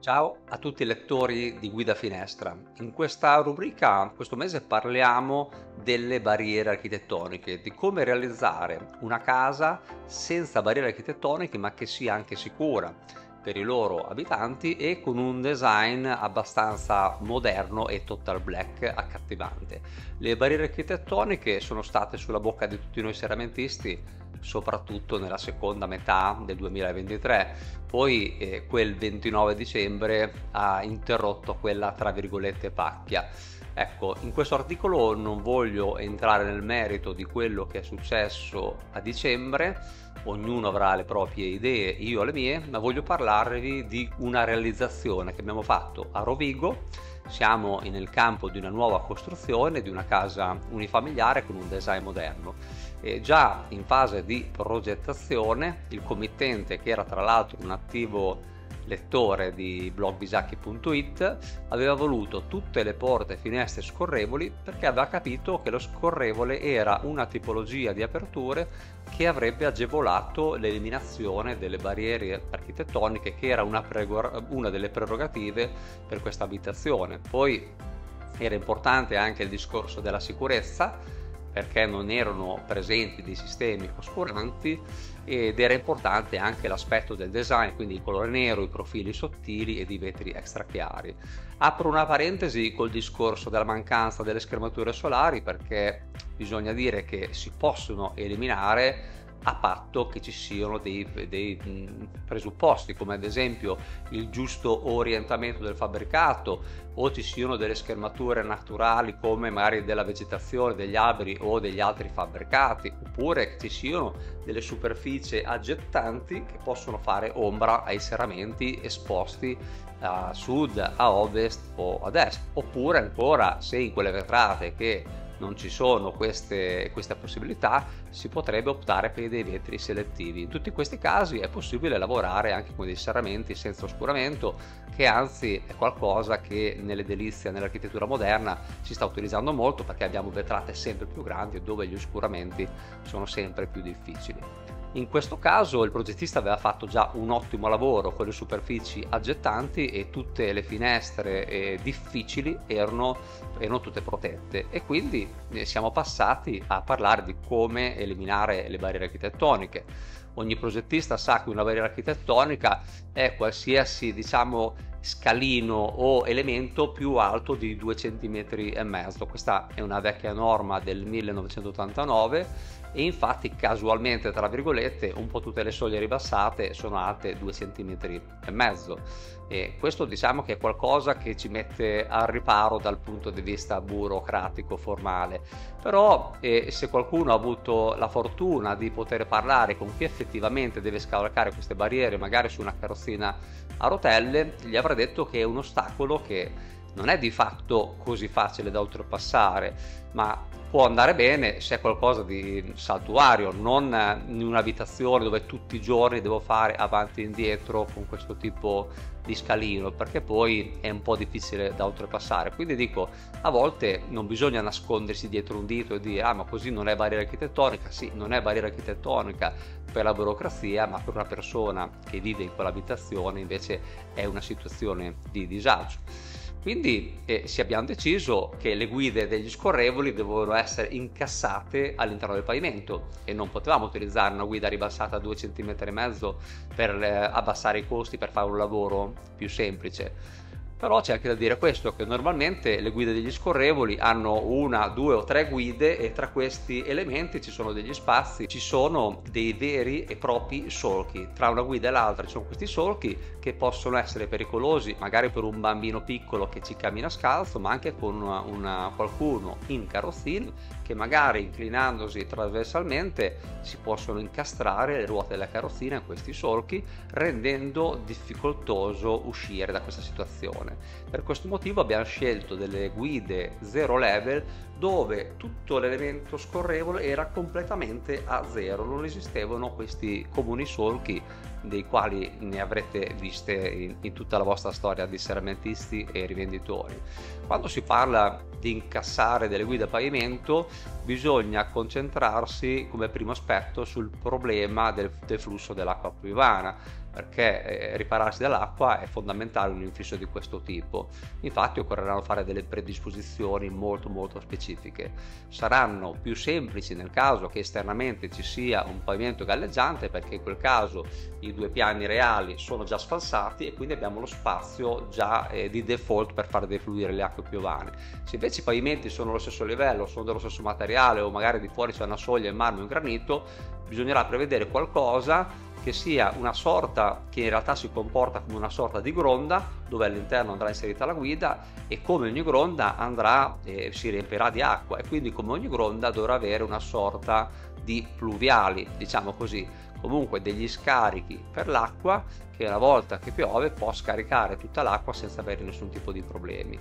Ciao a tutti i lettori di Guida Finestra. In questa rubrica questo mese parliamo delle barriere architettoniche, di come realizzare una casa senza barriere architettoniche ma che sia anche sicura per i loro abitanti e con un design abbastanza moderno e total black accattivante. Le barriere architettoniche sono state sulla bocca di tutti noi seramentisti soprattutto nella seconda metà del 2023 poi eh, quel 29 dicembre ha interrotto quella tra virgolette pacchia ecco in questo articolo non voglio entrare nel merito di quello che è successo a dicembre ognuno avrà le proprie idee io le mie ma voglio parlarvi di una realizzazione che abbiamo fatto a Rovigo. Siamo nel campo di una nuova costruzione di una casa unifamiliare con un design moderno. E già in fase di progettazione il committente che era tra l'altro un attivo lettore di blogbisacchi.it aveva voluto tutte le porte e finestre scorrevoli perché aveva capito che lo scorrevole era una tipologia di aperture che avrebbe agevolato l'eliminazione delle barriere architettoniche che era una, prego- una delle prerogative per questa abitazione. Poi era importante anche il discorso della sicurezza perché non erano presenti dei sistemi oscuranti ed era importante anche l'aspetto del design, quindi il colore nero, i profili sottili ed i vetri extra chiari. Apro una parentesi col discorso della mancanza delle schermature solari perché bisogna dire che si possono eliminare a patto che ci siano dei, dei, presupposti come ad esempio il giusto orientamento del fabbricato o ci siano delle schermature naturali come magari della vegetazione, degli alberi o degli altri fabbricati oppure che ci siano delle superfici aggettanti che possono fare ombra ai serramenti esposti a sud, a ovest o ad est. Oppure ancora se in quelle vetrate che non ci sono queste, queste possibilità, si potrebbe optare per dei vetri selettivi. In tutti questi casi è possibile lavorare anche con dei serramenti senza oscuramento, che anzi è qualcosa che nell'edilizia, nell'architettura moderna si sta utilizzando molto perché abbiamo vetrate sempre più grandi dove gli oscuramenti sono sempre più difficili. In questo caso il progettista aveva fatto già un ottimo lavoro con le superfici aggettanti e tutte le finestre eh, difficili erano, erano, tutte protette e quindi eh, siamo passati a parlare di come eliminare le barriere architettoniche. Ogni progettista sa che una barriera architettonica è qualsiasi diciamo scalino o elemento più alto di 2 cm. Questa è una vecchia norma del 1989 e infatti casualmente tra virgolette un po' tutte le soglie ribassate sono alte 2 cm e mezzo. E questo diciamo che è qualcosa che ci mette al riparo dal punto di vista burocratico formale. Però eh, se qualcuno ha avuto la fortuna di poter parlare con chi effettivamente deve scavalcare queste barriere magari su una carrozzina a rotelle gli avrà detto che è un ostacolo che non è di fatto così facile da oltrepassare, ma può andare bene se è qualcosa di saltuario, non in un'abitazione dove tutti i giorni devo fare avanti e indietro con questo tipo di scalino, perché poi è un po' difficile da oltrepassare. Quindi dico, a volte non bisogna nascondersi dietro un dito e dire ah ma così non è barriera architettonica, sì, non è barriera architettonica per la burocrazia, ma per una persona che vive in quell'abitazione invece è una situazione di disagio. Quindi eh, si abbiamo deciso che le guide degli scorrevoli dovevano essere incassate all'interno del pavimento e non potevamo utilizzare una guida ribassata a 2 cm per eh, abbassare i costi per fare un lavoro più semplice però c'è anche da dire questo, che normalmente le guide degli scorrevoli hanno una, due o tre guide e tra questi elementi ci sono degli spazi, ci sono dei veri e propri solchi. Tra una guida e l'altra ci sono questi solchi che possono essere pericolosi, magari per un bambino piccolo che ci cammina scalzo, ma anche con una, una, qualcuno in carrozzina che magari inclinandosi trasversalmente si possono incastrare le ruote della carrozzina in questi solchi, rendendo difficoltoso uscire da questa situazione. Per questo motivo abbiamo scelto delle guide zero level dove tutto l'elemento scorrevole era completamente a zero, non esistevano questi comuni solchi dei quali ne avrete viste in, in tutta la vostra storia di serramentisti e rivenditori. Quando si parla di incassare delle guide a pavimento bisogna concentrarsi come primo aspetto sul problema del, del flusso dell'acqua piovana perché eh, ripararsi dall'acqua è fondamentale un infisso di questo tipo. Infatti occorreranno fare delle predisposizioni molto molto specifiche. Saranno più semplici nel caso che esternamente ci sia un pavimento galleggiante perché in quel caso i due piani reali sono già sfalsati e quindi abbiamo lo spazio già eh, di default per far defluire le acque piovane. Se invece i pavimenti sono allo stesso livello, sono dello stesso materiale o magari di fuori c'è una soglia in marmo e un granito, bisognerà prevedere qualcosa che sia una sorta che in realtà si comporta come una sorta di gronda dove all'interno andrà inserita la guida e come ogni gronda andrà eh, si riempirà di acqua. E quindi come ogni gronda dovrà avere una sorta di pluviali diciamo così. Comunque degli scarichi per l'acqua che una volta che piove può scaricare tutta l'acqua senza avere nessun tipo di problemi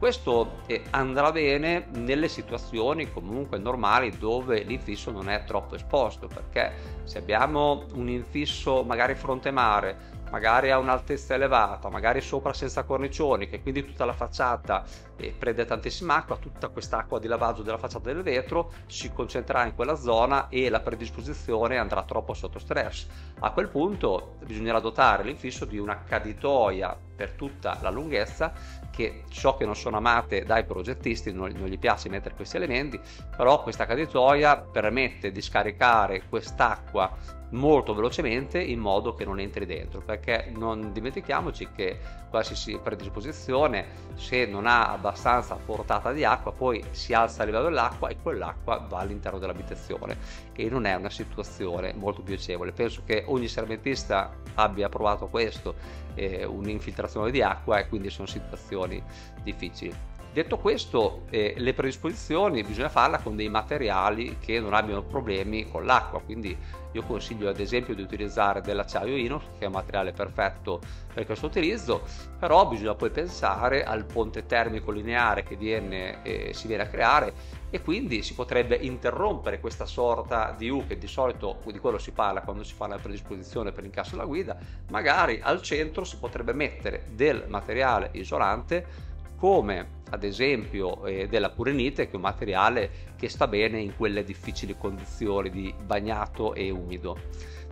questo eh, andrà bene nelle situazioni comunque normali dove l'infisso non è troppo esposto, perché se abbiamo un infisso magari fronte mare magari a un'altezza elevata, magari sopra senza cornicioni, che quindi tutta la facciata eh, prende tantissima acqua, tutta quest'acqua di lavaggio della facciata del vetro si concentrerà in quella zona e la predisposizione andrà troppo sotto stress. A quel punto bisognerà dotare l'infisso di una caditoia per tutta la lunghezza che so che non sono amate dai progettisti, non, non gli piace mettere questi elementi, però questa caditoia permette di scaricare quest'acqua molto velocemente in modo che non entri dentro perché non dimentichiamoci che qualsiasi predisposizione se non ha abbastanza portata di acqua poi si alza il livello dell'acqua e quell'acqua va all'interno dell'abitazione e non è una situazione molto piacevole. Penso che ogni serventista abbia provato questo eh, un'infiltrazione di acqua e quindi sono situazioni difficili Detto questo, eh, le predisposizioni bisogna farla con dei materiali che non abbiano problemi con l'acqua, quindi io consiglio ad esempio di utilizzare dell'acciaio inox che è un materiale perfetto per questo utilizzo però bisogna poi pensare al ponte termico lineare che viene, eh, si viene a creare e quindi si potrebbe interrompere questa sorta di U che di solito di quello si parla quando si fa la predisposizione per l'incasso della guida magari al centro si potrebbe mettere del materiale isolante come ad esempio eh, della purenite che è un materiale che sta bene in quelle difficili condizioni di bagnato e umido.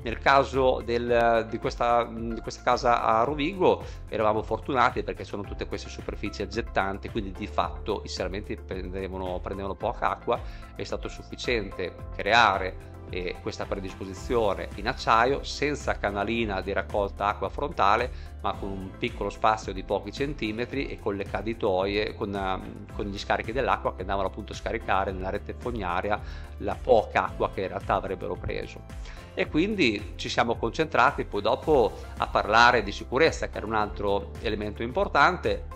Nel caso del, di, questa, di, questa, casa a Rovigo eravamo fortunati perché sono tutte queste superfici aggettanti, quindi di fatto i serramenti prendevano, prendevano poca acqua, è stato sufficiente creare eh, questa predisposizione in acciaio senza canalina di raccolta acqua frontale ma con un piccolo spazio di pochi centimetri e con le caditoie con, uh, con gli scarichi dell'acqua che andavano appunto a scaricare nella rete fognaria la poca acqua che in realtà avrebbero preso. E quindi ci siamo concentrati poi dopo a parlare di sicurezza che era un altro elemento importante.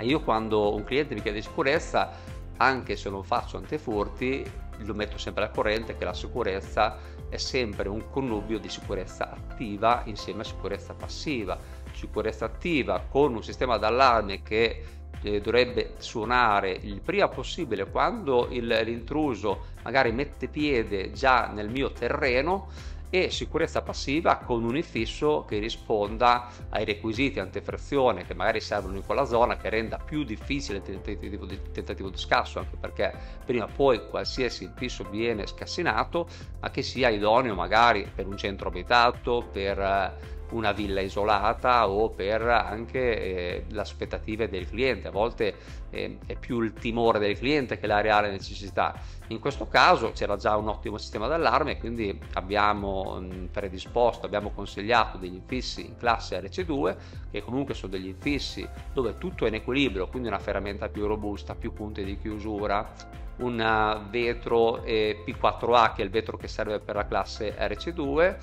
Io quando un cliente mi chiede sicurezza anche se non faccio antefurti lo metto sempre al corrente che la sicurezza è sempre un connubio di sicurezza attiva insieme a sicurezza passiva. Sicurezza attiva con un sistema d'allarme che eh, dovrebbe suonare il prima possibile quando il, l'intruso magari mette piede già nel mio terreno e sicurezza passiva con un infisso che risponda ai requisiti antefrazione che magari servono in quella zona che renda più difficile il tentativo di, tentativo di scasso anche perché prima o poi qualsiasi infisso viene scassinato ma che sia idoneo magari per un centro abitato per eh, una villa isolata o per anche eh, le aspettative del cliente. A volte eh, è più il timore del cliente che la reale necessità. In questo caso c'era già un ottimo sistema d'allarme, quindi abbiamo mh, predisposto, abbiamo consigliato degli infissi in classe RC2, che comunque sono degli infissi dove tutto è in equilibrio, quindi una ferramenta più robusta, più punti di chiusura, un vetro eh, P4A che è il vetro che serve per la classe RC2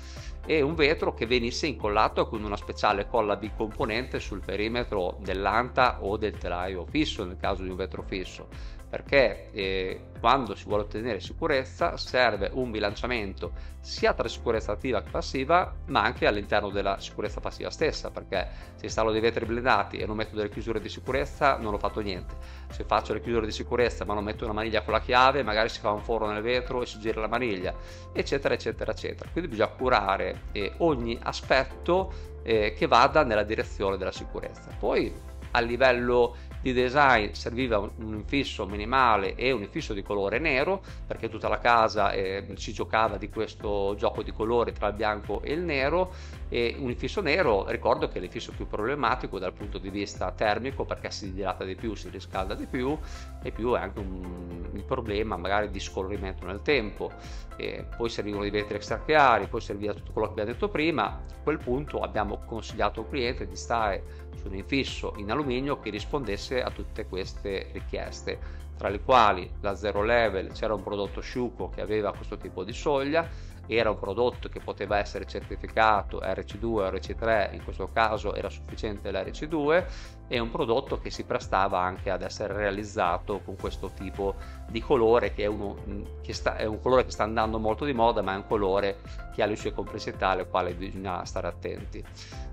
e un vetro che venisse incollato con una speciale colla bicomponente sul perimetro dell'anta o del telaio fisso nel caso di un vetro fisso perché eh, quando si vuole ottenere sicurezza serve un bilanciamento sia tra sicurezza attiva che passiva ma anche all'interno della sicurezza passiva stessa perché se installo dei vetri blindati e non metto delle chiusure di sicurezza non ho fatto niente. Se faccio le chiusure di sicurezza ma non metto una maniglia con la chiave magari si fa un foro nel vetro e si gira la maniglia eccetera eccetera eccetera. Quindi bisogna curare eh, ogni aspetto eh, che vada nella direzione della sicurezza. Poi a livello di design serviva un infisso minimale e un infisso di colore nero perché tutta la casa eh, si giocava di questo gioco di colori tra il bianco e il nero e un infisso nero ricordo che è l'infisso più problematico dal punto di vista termico perché si dilata di più, si riscalda di più e più è anche un, un problema magari di scorrimento nel tempo. E poi servivano i vetri extra chiari poi serviva tutto quello che abbiamo detto prima. A quel punto abbiamo consigliato al cliente di stare su un infisso in alluminio che rispondesse a tutte queste richieste, tra le quali la Zero Level c'era un prodotto sciuco che aveva questo tipo di soglia, era un prodotto che poteva essere certificato RC2 o RC3, in questo caso era sufficiente l'RC2, e un prodotto che si prestava anche ad essere realizzato con questo tipo di colore che è, uno, che sta, è un colore che sta andando molto di moda ma è un colore che ha le sue complessità alle quali bisogna stare attenti.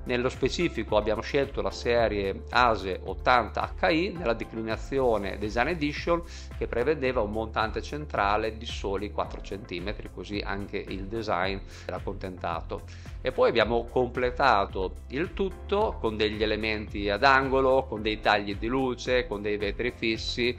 Nello specifico abbiamo scelto la serie ASE 80 HI nella declinazione Design Edition che prevedeva un montante centrale di soli 4 cm, così anche il design era accontentato. E poi abbiamo completato il tutto con degli elementi ad angolo, con dei tagli di luce, con dei vetri fissi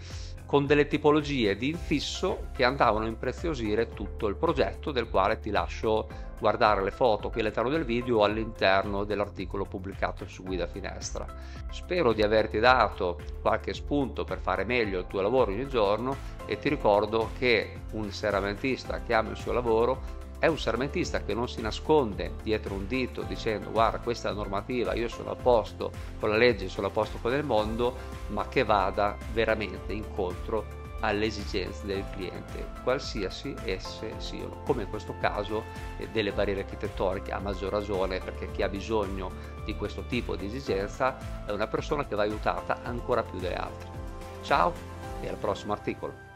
con delle tipologie di infisso che andavano a impreziosire tutto il progetto del quale ti lascio guardare le foto qui all'interno del video all'interno dell'articolo pubblicato su Guida Finestra. Spero di averti dato qualche spunto per fare meglio il tuo lavoro ogni giorno e ti ricordo che un serramentista che ama il suo lavoro è un sermentista che non si nasconde dietro un dito dicendo guarda questa è la normativa, io sono a posto con la legge, sono a posto con il mondo, ma che vada veramente incontro alle esigenze del cliente, qualsiasi esse siano, come in questo caso eh, delle barriere architettoniche, a maggior ragione perché chi ha bisogno di questo tipo di esigenza è una persona che va aiutata ancora più delle altre. Ciao e al prossimo articolo.